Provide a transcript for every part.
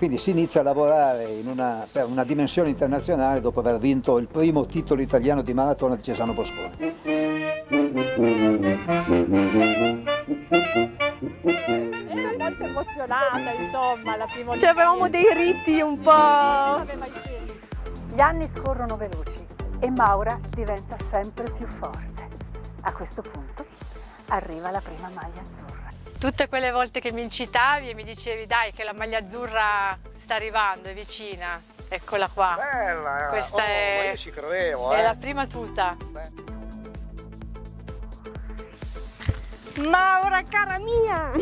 quindi si inizia a lavorare una, per una dimensione internazionale dopo aver vinto il primo titolo italiano di maratona di Cesano Boscone. Ero molto emozionata, insomma, la prima Cioè avevamo dei riti un po'... Gli anni scorrono veloci e Maura diventa sempre più forte. A questo punto arriva la prima maglia azzurra. Tutte quelle volte che mi incitavi e mi dicevi dai che la maglia azzurra sta arrivando, è vicina. Eccola qua. Bella! Questa oh, è- ma io ci credevo, È eh. la prima tuta. Maura, cara mia!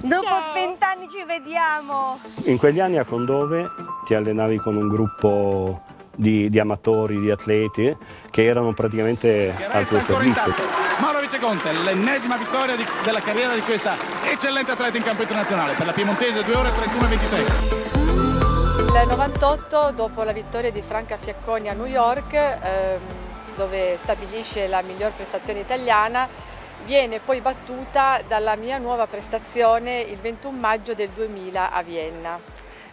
Dopo vent'anni ci vediamo! In quegli anni a Condove ti allenavi con un gruppo di, di amatori, di atleti che erano praticamente al tuo servizio. Mauro Viceconte, l'ennesima vittoria di- della carriera di questa eccellente atleta in campo internazionale per la piemontese 2 ore 31 e 26. Il 98, dopo la vittoria di Franca Fiacconi a New York, ehm, dove stabilisce la miglior prestazione italiana, viene poi battuta dalla mia nuova prestazione il 21 maggio del 2000 a Vienna.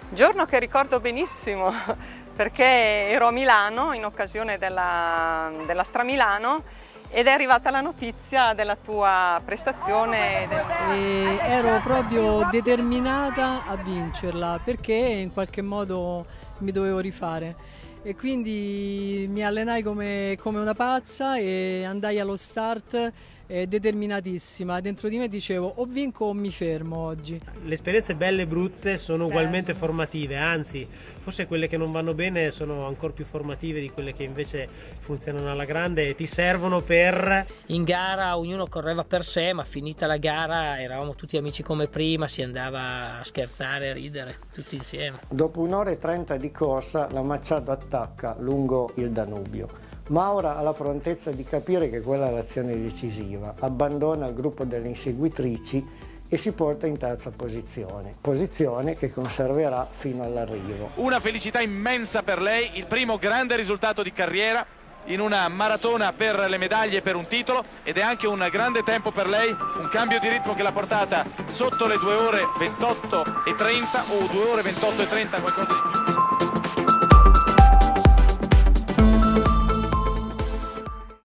Giorno che ricordo benissimo perché ero a Milano in occasione della, della Stramilano ed è arrivata la notizia della tua prestazione. e ero proprio determinata a vincerla perché in qualche modo mi dovevo rifare e quindi mi allenai come, come una pazza e andai allo start eh, determinatissima. Dentro di me dicevo o vinco o mi fermo oggi. Le esperienze belle e brutte sono ugualmente formative, anzi, forse quelle che non vanno bene sono ancora più formative di quelle che invece funzionano alla grande e ti servono per In gara ognuno correva per sé, ma finita la gara eravamo tutti amici come prima, si andava a scherzare, a ridere, tutti insieme. Dopo un'ora e trenta di corsa la Machado attacca lungo il Danubio. Maura ha la prontezza di capire che quella è l'azione decisiva, abbandona il gruppo delle inseguitrici e si porta in terza posizione, posizione che conserverà fino all'arrivo. Una felicità immensa per lei, il primo grande risultato di carriera in una maratona per le medaglie per un titolo ed è anche un grande tempo per lei, un cambio di ritmo che l'ha portata sotto le 2 ore 28 e 30 o 2 ore 28 e 30 qualcosa di più.